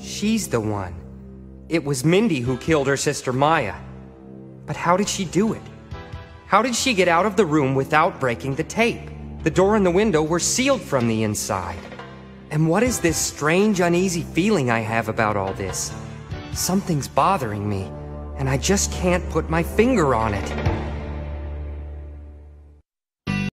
She's the one. It was Mindy who killed her sister Maya. But how did she do it? How did she get out of the room without breaking the tape? The door and the window were sealed from the inside. And what is this strange, uneasy feeling I have about all this? Something's bothering me, and I just can't put my finger on it.